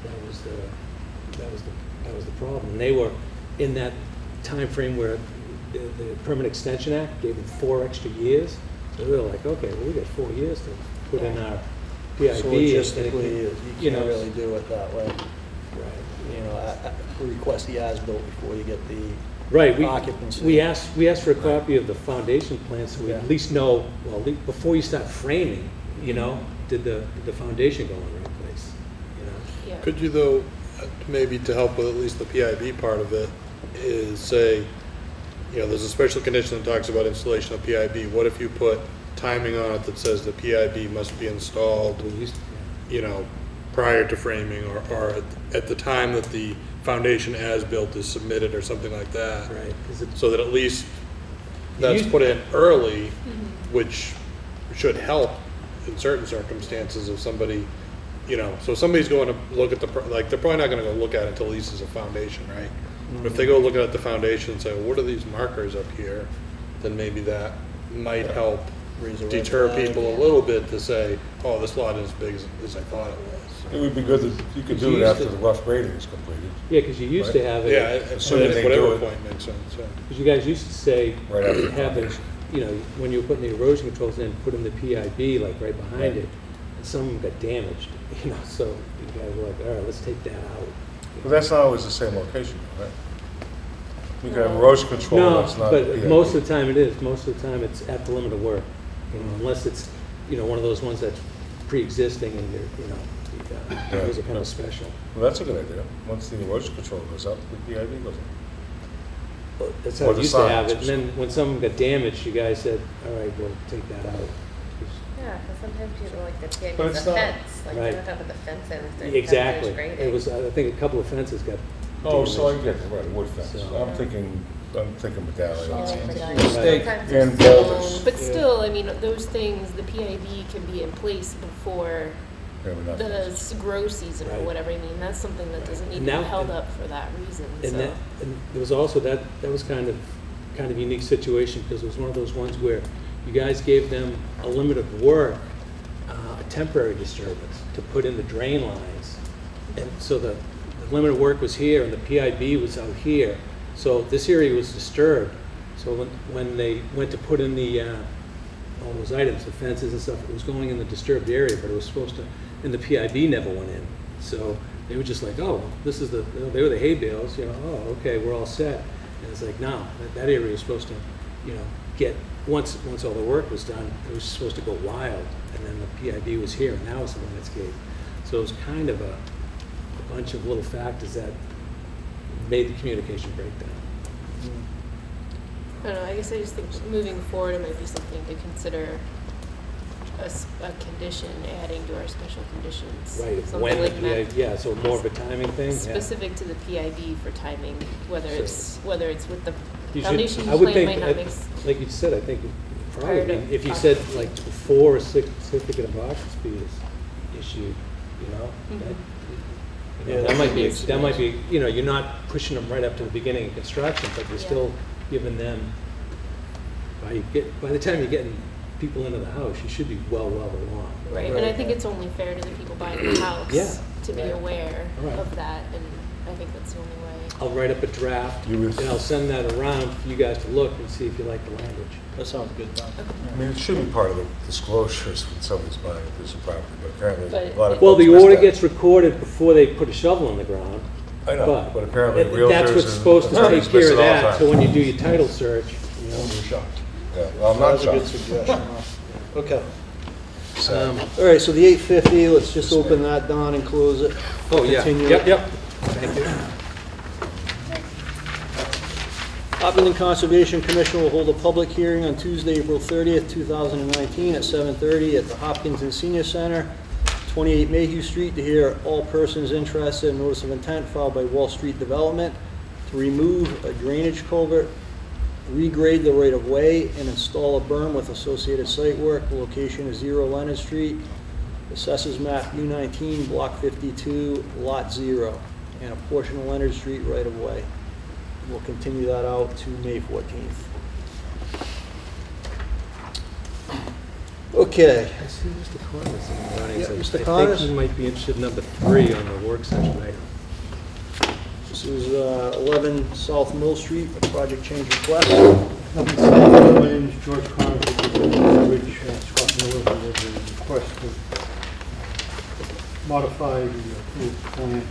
B: that was the, that was the, that was the problem. And they were in that time frame where the, the Permit Extension Act gave them four extra years. So they were like, okay, well, we got four years to put in our PIB.
A: So
B: and it-
A: logistically, you
B: you
A: can't
B: know,
A: really do it that way.
B: Right.
A: You know, I- I- request the as-built before you get the
B: Right, we,
A: occupancy.
B: we asked, we asked for a copy of the foundation plan, so we
A: Yeah.
B: at least know, well, at least before you start framing, you know, did the, did the foundation go in the right place, you know?
K: Yeah.
C: Could you though, uh, maybe to help with at least the PIB part of it, is say, you know, there's a special condition that talks about installation of PIB. What if you put timing on it that says the PIB must be installed,
B: We used,
C: you know, prior to framing or, or at- at the time that the foundation as-built is submitted or something like that?
B: right, 'cause it-
C: So that at least that's put in early, which should help in certain circumstances if somebody, you know, so somebody's going to look at the, pro- like, they're probably not gonna go look at it until at least it's a foundation, right? But If they go look at the foundation and say, well, what are these markers up here? Then maybe that might help
A: Raise a red
C: deter
A: flag.
C: people a little bit to say, oh, this lot isn't as big as, as I thought it was.
I: It would be good that you could do
B: You
I: it after
B: to-
I: the rough grading is completed,
B: yeah, because you used to
I: Right.
B: have
C: Yeah,
B: it,
C: I- I
I: Assuming
C: mean,
I: they
C: whatever
I: do it.
C: point makes sense, yeah.
B: because you guys used to say,
I: right after the
B: have it,
I: foundation.
B: you know, when you were putting the erosion controls in, put in the PIB, like right behind
I: Right.
B: it, and some of them got damaged, [laughs] you know, so you guys were like, all right, let's take that out.
I: But that's not always the same location, right? You can have erosion control,
B: No,
I: that's not.
B: but
I: PID.
B: most of the time it is, most of the time it's at the limit of work, you know, unless it's, you know, one of those ones that's pre-existing and you're, you know, you, uh, those are kind of special.
I: Well, that's a good idea. Once the erosion control goes up, the PID goes up.
B: That's
I: Or
B: how it
I: the
B: used to have it,
I: or
B: and then when some got damaged, you guys said, all right, we'll take that out.
L: Yeah, because sometimes people like the pig
I: But
L: is
I: it's
L: a
I: not-
L: fence, like you
B: Right.
L: don't have to put the fence in if there's
B: Exactly,
L: if
B: it was, I think a couple of fences got
I: Oh, so I get it, right, wood fence.
B: So-
I: I'm thinking, I'm thinking medallions. And-
A: Mistake.
L: Sometimes
I: And
L: it's
I: boulders.
K: But still, I mean, those things, the PID can be in place before
I: Yeah, but not
K: the s- grow season or
B: Right.
K: whatever. I mean, that's something that doesn't need
B: And
K: to be
B: now-
K: held up for that reason,
B: And
K: so.
B: that, and there was also that, that was kind of, kind of unique situation, because it was one of those ones where you guys gave them a limit of work, uh, a temporary disturbance, to put in the drain lines. And so the, the limit of work was here, and the PIB was out here, so this area was disturbed. So when, when they went to put in the, uh, all those items, the fences and stuff, it was going in the disturbed area, but it was supposed to, and the PIB never went in. So they were just like, oh, this is the, they were the hay bales, you know, oh, okay, we're all set. And it's like, no, that, that area was supposed to, you know, get, once, once all the work was done, it was supposed to go wild. And then the PIB was here, and now it's the landscape. So it was kind of a, a bunch of little factors that made the communication breakdown.
K: I don't know, I guess I just think moving forward, it might be something to consider A condition adding to our special conditions.
B: Right,
K: Something
B: when
K: like that.
B: PIB, yeah, so more of a timing thing, yeah.
K: Specific to the PIB for timing, whether
B: So-
K: it's, whether it's with the
B: You should-
K: foundation
B: I would think,
K: might not
B: I- like you said, I think
K: Prior
B: probably, if you said like before a certificate of occupancy is issued, you know?
K: Mhm.
B: that- you
A: Yeah,
B: That might be, that might be, you know, you're not pushing them right up to the beginning of construction, but you're
K: Yeah.
B: still giving them, by you get, by the time you're getting people into the house, you should be well, well along.
K: right, and I think it's only fair to the people buying the house
B: Yeah,
K: to be
B: right.
K: aware
B: Right.
K: of that, and I think that's the only way.
B: I'll write up a draft,
I: You would-
B: and I'll send that around for you guys to look and see if you like the language.
A: That sounds good, Tom.
I: I mean, it should be part of the disclosures when somebody's buying a piece of property, but apparently
K: But
I: a lot of
B: Well, the
I: folks miss
B: order
I: that.
B: gets recorded before they put a shovel in the ground.
I: I know, but apparently
B: it-
I: realtors
B: That's what's supposed to take
I: attorneys
B: care of
I: it all the
B: that,
I: time.
B: so when you do your title search, you know.
I: You're shocked. Yeah, well, I'm not
A: That's a good
I: shocked.
A: suggestion. huh? Okay.
I: Sad.
B: Um,
A: All right, so the eight fifty, let's just open that, Don, and close it.
B: Oh, yeah,
A: Continue
B: yep, yep. Thank
A: Hopkinton Conservation Commission will hold a public hearing on Tuesday, April 30th, 2019, at 7:30 at the Hopkinton Senior Center, 28 Mayhew Street, to hear all persons interested in notice of intent filed by Wall Street Development to remove a drainage culvert, regrade the right-of-way, and install a berm with associated site work. The Location is 0 Leonard Street, Assessors Map U19, Block 52, Lot 0, and a portion of Leonard Street right-of-way. We'll continue that out to May 14th. Okay,
B: I see Mr. Connors in the audience.
A: Yeah,
B: I-
A: Mr.
B: I
A: Connors?
B: think he might be interested in number three on the work session item.
A: this is uh, 11 South Mill Street, a project change request.
M: Nothing special. My name is George Connors, with the Ridge, uh, Scott Miller, with a request to modify the approved plan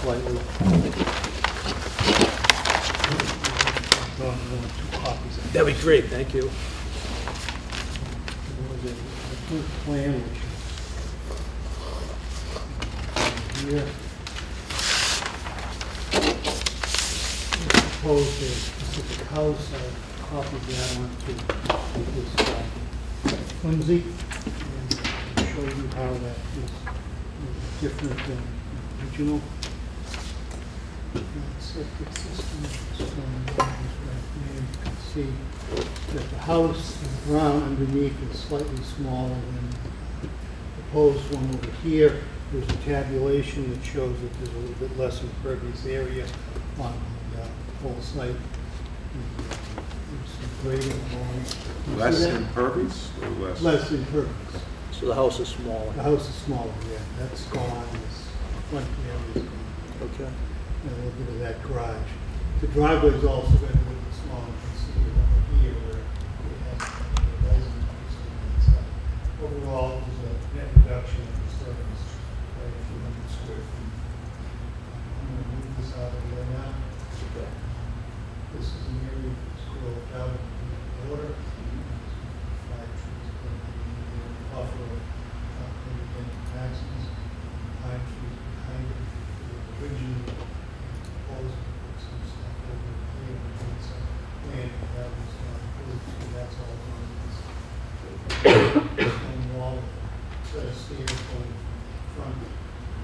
M: slightly. On, I want two copies. of
B: That'd be great, thank you.
M: There was a a first plan which here. Proposed a specific house, I copied that one to this uh, flimsy, and I'll show you how that is is different than the original. Uh, Septic system is going on right there, you can see that the house, the ground underneath is slightly smaller than the proposed one over here. There's a tabulation that shows that there's a little bit less impervious area on the uh, whole site. Uh, There's some grading along. You see
I: Less impervious or less?
M: Less impervious.
A: So the house is smaller.
M: The house is smaller, yeah, that's gone, this front area is gone
A: Okay.
M: And a little bit of that garage. The driveway is also going to be a smaller, you can see it over here where it has the residence on that side. Overall, there's a net reduction in disturbance by a few hundred square feet. I'm going to move this out of here now. This is an area that's growed out of the water. Five trees, buffer, uh, again, maximums, pine trees behind it. Originally, proposed to put some stuff over here, and put some land, that was not approved, so that's all gone. Stone wall, set of stairs going from front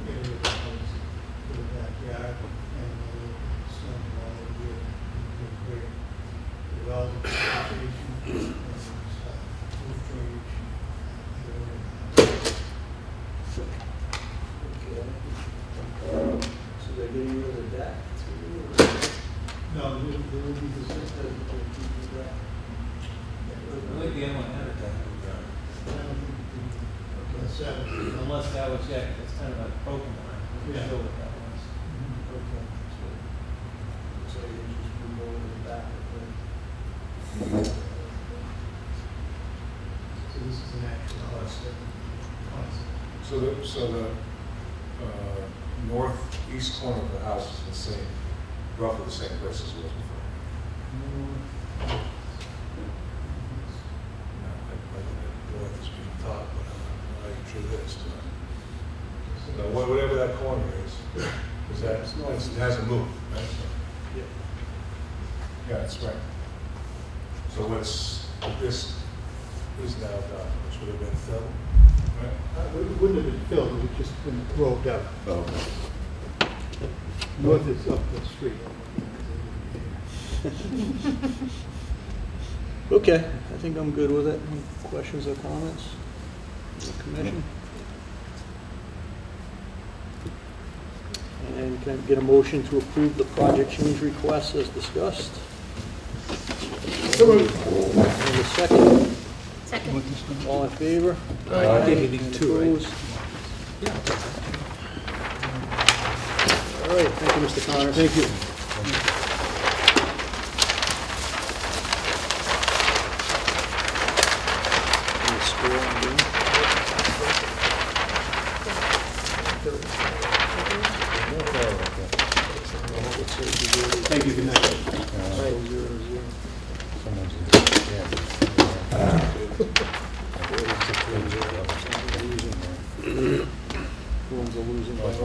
M: area of the house to the backyard, and then stone wall over here, and great. Development, vegetation, and uh, roof drainage, uh, area.
A: So they're getting rid of the deck?
M: No, there there will be this, uh,
N: Only the M one had a deck.
M: seven.
N: Unless that was, yeah, it's kind of a broken line. I'm not
M: Yeah.
N: sure what that was.
A: Okay. So you just move over to the back of
M: So this is an actual house that, concept.
I: So the, so the, uh, northeast corner of the house is the same, roughly the same place as it was before. No, I, I think that north is being taught, but I'm not sure this. So wha- whatever that corner is, is that, that's- it hasn't moved, right?
A: Yeah.
I: Yeah, that's right. So what's, this is now done, which would have been filled, right?
M: Uh, It wouldn't have been filled, it would have just been roped out.
I: Oh.
M: North is up the street. [laughs]
A: Okay, I think I'm good with it. Any questions or comments? the Commission? And can I get a motion to approve the project change request as discussed? And a second,
G: Second.
A: all in favor?
B: Aye. I think you need two, right?
A: opposed? All right, thank you, Mr. Connors. Thank you.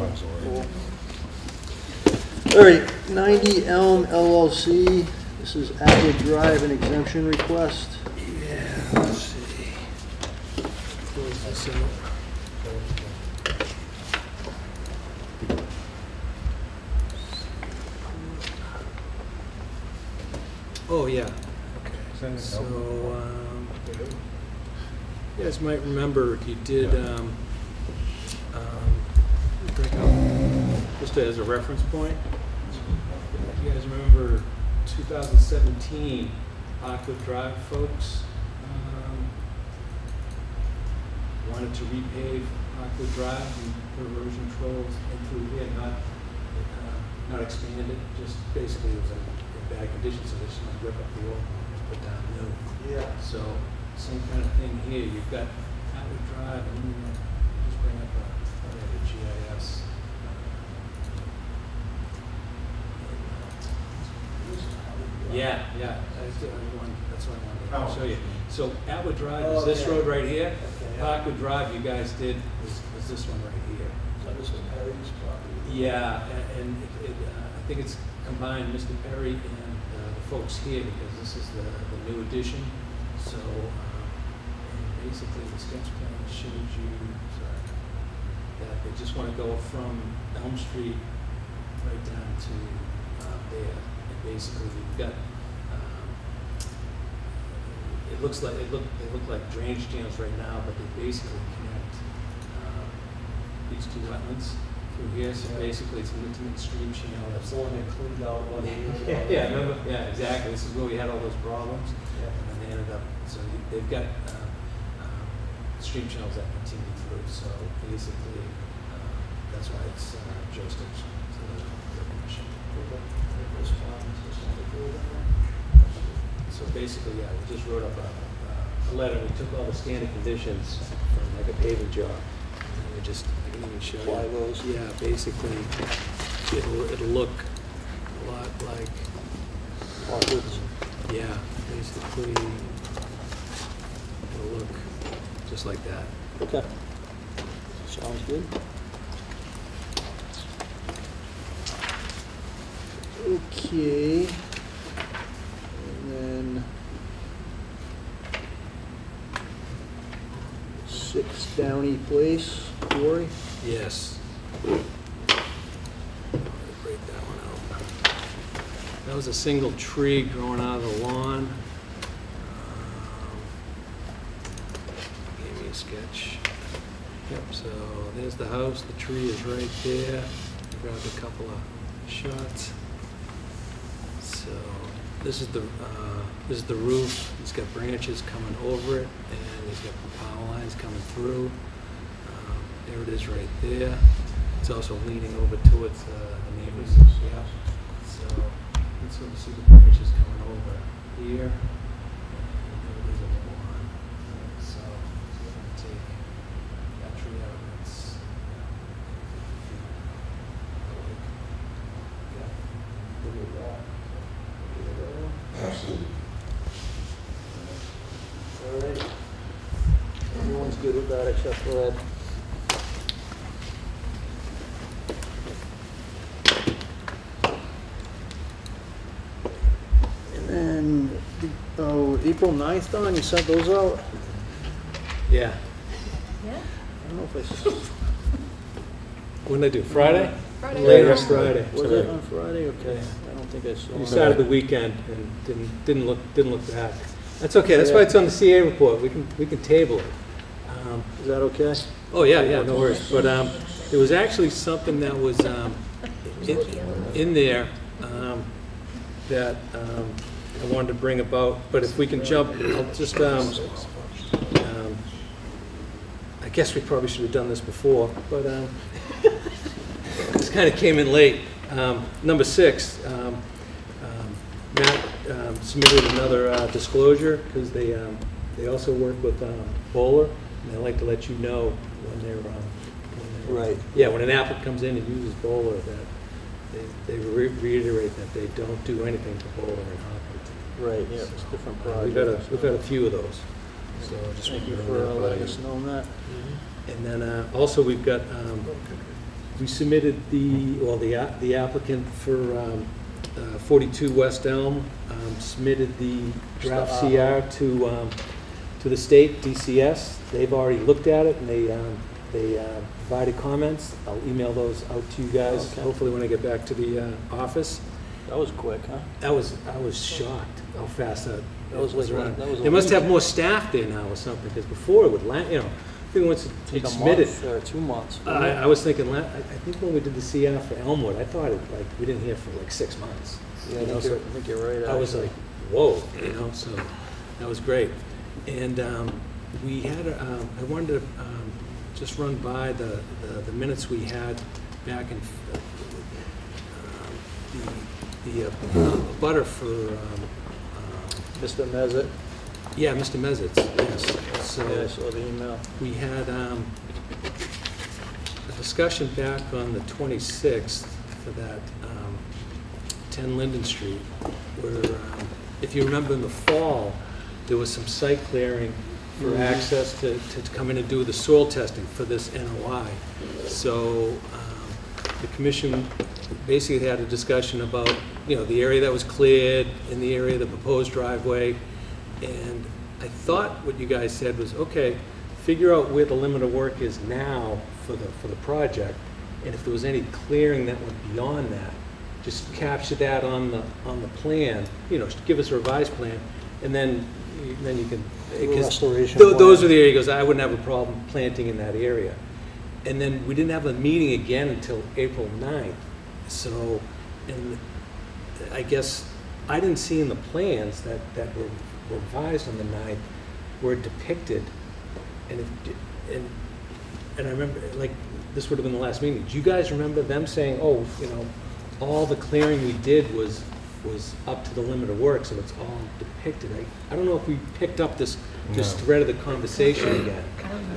A: Losing by. All right, 90 Elm LLC, this is Atwood Drive and exemption request.
B: Yeah, let's see. Close this out. Oh, yeah, okay. So, um, you guys might remember, if you did, um, break out, just as a reference point, if you guys remember 2017 Aqua Drive folks um, wanted to repave Aqua Drive and put erosion controls in through here, not, uh, not expand it, just basically it was in in bad condition, so they just want to rip up the old one and put down new.
A: Yeah.
B: So, same kind of thing here, you've got Atwood Drive, and then uh, just bring up a, a GIS. Yeah, yeah, that's what I wanted to show you. So Atwood Drive is this road right here. Parkwood Drive, you guys did, was, was this one right here. Yeah, a- and it, it, uh, I think it's combined Mr. Perry and uh, the folks here, because this is the, the new addition. So, and basically, the sketch plan showed you, sorry, that they just want to go from Elm Street right down to uh, there. And basically, we've got, it looks like, it look, they look like drainage channels right now, but they basically connect um, these two wetlands through here. So basically, it's an intermittent stream channel.
J: That's the one that cleaned out one of the. [laughs]
B: Yeah, yeah, remember? Yeah, exactly. This is where we had all those problems.
J: Yeah.
B: And they ended up, so they've got uh, um, stream channels that continue through. So basically, uh, that's why it's uh, jurisdiction to the the commission. So basically, yeah, we just wrote up a, a letter. We took all the standard conditions from like a paving job. And we just, I can even show you.
A: Those.
B: Yeah, basically, it'll, it'll look a lot like yeah, basically, it'll look just like that.
A: Okay. Sounds good. Okay. And then Place, Corey.
B: Yes. Break that one out. That was a single tree growing out of the lawn. Gave me a sketch. Yep, so there's the house, the tree is right there. Grabbed a couple of shots. So this is the, uh, this is the roof. It's got branches coming over it, and it's got power lines coming through. There it is right there. It's also leaning over towards uh, the neighbors. Yeah. So let's sort of see the branches coming over here. And there it is at the lawn. So we're gonna take that tree out, it's, you know, 50 feet away. Yeah. Look at that.
A: All right. Everyone's good with that except for Ed. And then, oh, April 9th, Don, you sent those out?
B: Yeah.
G: Yeah?
A: I don't know if I, s- [laughs]
B: When did I do, Friday?
L: Friday.
B: Later, it's Friday.
A: was
B: sorry.
A: it on Friday? Okay, I don't think I saw
B: We
A: it.
B: started the weekend and didn't, didn't look, didn't look back. That's okay, that's why it's on the CA report, we can, we can table it. Um,
A: Is that okay?
B: Oh, yeah, yeah, no worries, but, um, there was actually something that was, um, in, in there, um, that, um, I wanted to bring about, but if we can jump, I'll just, um, um, I guess we probably should have done this before, but, um, [laughs] this kind of came in late. Um, Number six, um, um, Matt um, submitted another uh, disclosure because they, um, they also work with um, Bohler, and they like to let you know when they're, um, when they're-
A: Right.
B: Yeah, when an applicant comes in and uses Bohler, that they they re- reiterate that they don't do anything to Bohler and.
A: Right, yeah, it's different
B: Uh, We've had a, we've had a few of those, so just
A: Thank you for uh, letting us know that.
B: And then uh, also, we've got, um, we submitted the, well, the a- the applicant for um, uh, 42 West Elm um, submitted the draft CR to, um, to the state, DCS. They've already looked at it, and they, um, they uh, provided comments. I'll email those out to you guys,
A: Okay.
B: hopefully when I get back to the uh, office.
A: That was quick, huh?
B: That was, I was shocked how fast that.
A: That was like-
B: running.
A: that was a
B: They must
A: week.
B: have more staff there now or something, because before it would, la- you know, I think once
A: Take
B: it's
A: a
B: submitted.
A: month or two months.
B: I, I was thinking, la- I, I think when we did the CR for Elmwood, I thought it, like, we didn't hear for like six months.
A: Yeah, I
B: You know,
A: think
B: so
A: you're, I think you're right,
B: I was
A: actually.
B: like, whoa, you know, so that was great. And, um, we had, um, I wanted to, um, just run by the, the, the minutes we had back in, uh, um, the, uh, butter for, um, um,
A: Mr. Mezat,
B: yeah, Mr. Mezat's, yes. So
A: yeah, I saw the email.
B: we had um, a discussion back on the 26th for that um, 10 Linden Street, where, um, if you remember in the fall, there was some site clearing for
A: Mhm.
B: access to, to come in and do the soil testing for this NOI. So um, the commission basically had a discussion about, you know, the area that was cleared and the area of the proposed driveway. And I thought what you guys said was, okay, figure out where the limit of work is now for the, for the project. And if there was any clearing that went beyond that, just capture that on the, on the plan, you know, give us a revised plan, and then, then you can. because
A: Restoration
B: tho- Those are the areas, I wouldn't have a problem planting in that area. And then we didn't have a meeting again until April 9th. So, and I guess, I didn't see in the plans that, that were were revised on the 9th, were depicted, and if, and, and I remember, like, this would have been the last meeting. Do you guys remember them saying, oh, you know, all the clearing we did was, was up to the limit of work, so it's all depicted? I, I don't know if we picked up this, this
I: No.
B: thread of the conversation again.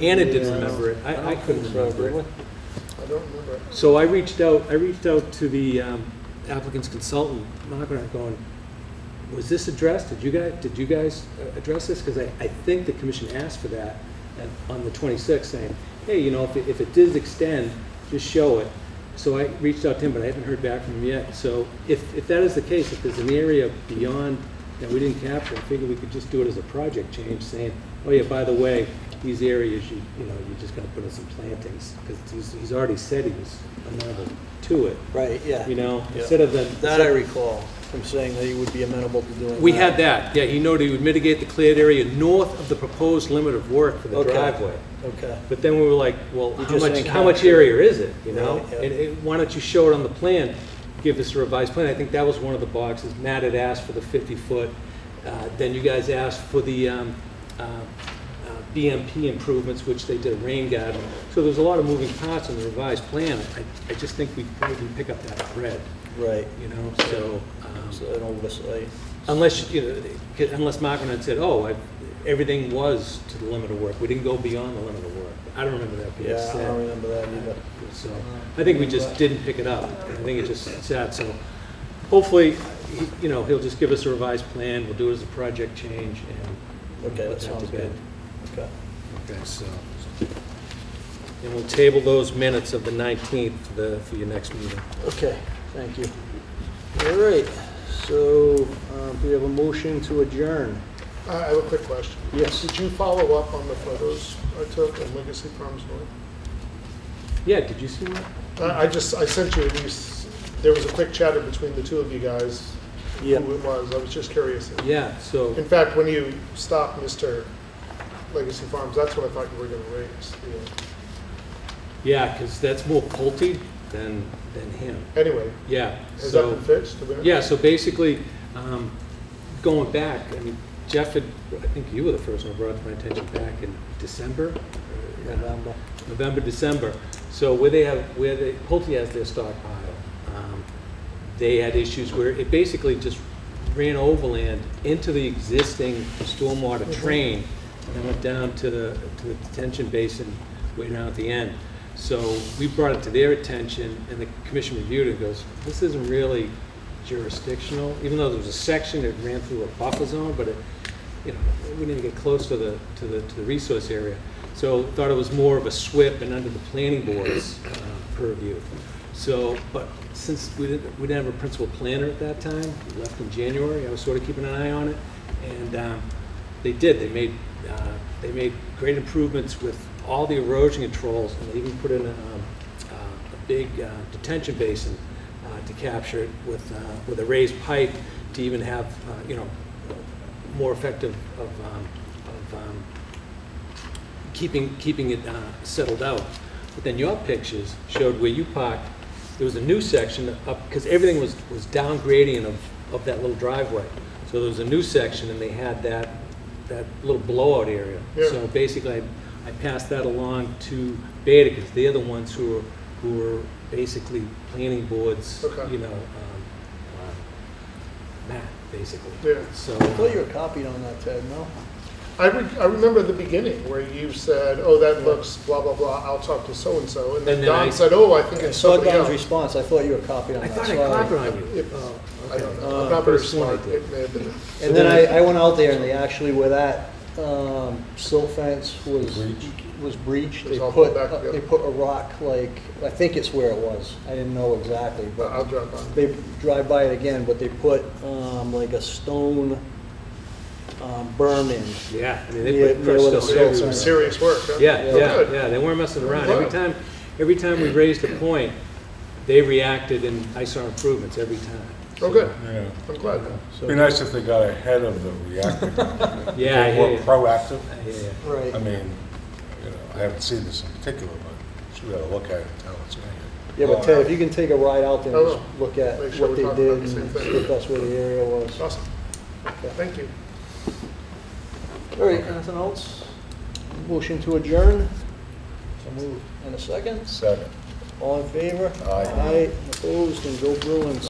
B: Anna didn't remember it, I, I couldn't
A: think so,
B: remember it.
F: I don't remember. it.
B: So I reached out, I reached out to the um, applicant's consultant, Margaret, going, was this addressed? Did you guys, did you guys uh, address this? Because I, I think the commission asked for that and- on the 26th, saying, hey, you know, if it, if it does extend, just show it. So I reached out to him, but I haven't heard back from him yet. So if, if that is the case, if there's an area beyond that we didn't capture, I figured we could just do it as a project change, saying, oh yeah, by the way, these areas, you, you know, you're just gonna put in some plantings, because he's, he's already said he was amenable to it,
A: Right, yeah.
B: you know,
A: Yeah.
B: instead of the.
A: That I recall, him saying that he would be amenable to doing that.
B: We had that, yeah, he noted he would mitigate the cleared area north of the proposed limit of work for the
A: Okay.
B: driveway.
A: Okay.
B: But then we were like, well,
A: You
B: how
A: just
B: much,
A: ain't
B: how much
A: captured.
B: area is it, you know?
A: Right, yeah.
B: And it- why don't you show it on the plan, give us a revised plan, I think that was one of the boxes, Matt had asked for the fifty-foot, uh, then you guys asked for the, um, uh, BMP improvements, which they did a rain garden. So there's a lot of moving parts in the revised plan, I, I just think we probably pick up that thread,
A: Right,
B: you know, so. um,
A: so an oversight.
B: Unless, you know, unless Margaret had said, oh, I- everything was to the limit of work, we didn't go beyond the limit of work. I don't remember that being
A: Yeah, I don't remember that either.
B: So, I think we just didn't pick it up. I think it just sat, so hopefully, you know, he'll just give us a revised plan, we'll do it as a project change, and.
A: Okay, that sounds
B: bed.
A: good. Okay.
B: Okay, so. And we'll table those minutes of the 19th for the, for your next meeting.
A: Okay, thank you. All right, so, um, we have a motion to adjourn?
F: I I have a quick question.
A: Yes.
F: Did you follow up on the photos I took in Legacy Farms North?
B: Yeah, did you see that?
F: I I just, I sent you these, there was a quick chatter between the two of you guys, who
A: Yeah.
F: it was, I was just curious.
B: Yeah, so.
F: In fact, when you stopped Mr. Legacy Farms, that's what I thought you were gonna raise. the-
B: Yeah, because that's more Pulte than, than him.
F: Anyway,
B: Yeah,
F: has that
B: so,
F: been fixed? Have we-
B: yeah, so basically, um, going back, I mean, Jeff had, I think you were the first one who brought it to my attention back in December?
A: November.
B: November, December. So where they have, where they, Pulte has their stockpile, um, they had issues where it basically just ran overland into the existing stormwater train and went down to the, to the detention basin way down at the end. So we brought it to their attention and the commission reviewed it and goes, this isn't really jurisdictional, even though there was a section that ran through a buffer zone, but it, you know, we didn't get close to the, to the, to the resource area. So thought it was more of a SWPPP and under the planning board's uh, purview. So, but since we didn't, we didn't have a principal planner at that time, we left in January, I was sort of keeping an eye on it. And um, they did, they made, uh, they made great improvements with all the erosion controls, and they even put in a, um, uh, a big uh, detention basin uh, to capture it with, with a raised pipe to even have, you know, more effective of, um, of um, keeping, keeping it settled out. But then your pictures showed where you parked, there was a new section up, because everything was, was down gradient of, of that little driveway. So there was a new section and they had that, that little blowout area.
F: Yeah.
B: So basically, I, I passed that along to Beta, because they're the ones who are who were basically planning boards,
F: Okay.
B: you know, um, uh, map, basically.
F: Yeah.
B: So.
A: I thought you were copied on that, Ted, no?
F: I, re- I remember the beginning where you said, oh, that looks blah, blah, blah, I'll talk to so-and-so. And then
B: And then I-
F: Don said, oh, I think
A: I
F: it's
A: saw
F: somebody
A: Don's
F: else.
A: response, I thought you were copied on
B: I
A: that.
B: thought I
A: so
B: copied on you.
F: If-
B: Oh,
F: I don't know,
B: Uh,
F: I'm not very
B: could've I
F: smart,
B: did.
F: it may have been.
A: And then I, I went out there and they actually, where that, um, silt fence was,
H: Breach.
A: was breached,
F: It was
A: they
F: all
A: put,
F: pulled back together.
A: they put a rock, like, I think it's where it was, I didn't know exactly, but
F: I'll
A: but
F: drive by.
A: they drive by it again, but they put, um, like a stone, um, berm in.
B: Yeah, I mean, they
A: yeah,
B: put crushed
A: with a
B: stone
F: They some
B: everywhere.
F: serious work, huh?
B: Yeah,
F: Oh,
B: yeah, yeah, they weren't messing around. Every time, every time we raised a point, they reacted and I saw improvements every time.
F: Oh, good,
H: Yeah.
F: I'm glad.
H: It'd Be nice if they got ahead of the reactive. [laughs]
B: Yeah, I
H: More proactive.
B: Yeah, yeah.
A: Right.
H: I mean, you know, I haven't seen this in particular, but we gotta look at it and tell what's going
A: Yeah, but Ted, if you can take a ride out there and just look at
F: sure
A: what they did
F: the
A: and
F: thing.
A: if that's where the area was.
F: Awesome, thank you.
A: All right, anything else? Motion to adjourn? So moved. And a second?
H: Second.
A: All in favor?
H: Aye.
A: Aye, opposed, and go Bruins.